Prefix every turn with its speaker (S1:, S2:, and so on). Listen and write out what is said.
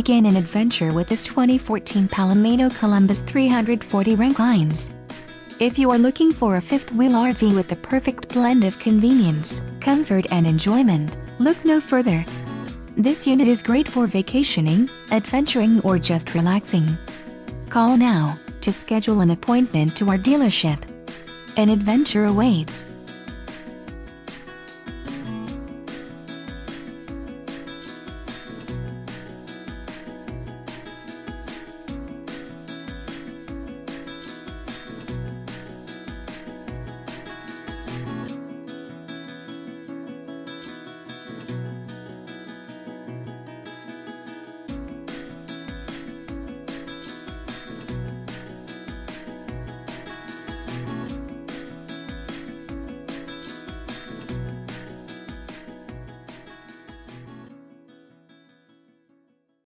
S1: begin an adventure with this 2014 Palomino Columbus 340 Rankines. If you are looking for a fifth-wheel RV with the perfect blend of convenience, comfort and enjoyment, look no further. This unit is great for vacationing, adventuring or just relaxing. Call now to schedule an appointment to our dealership. An adventure awaits.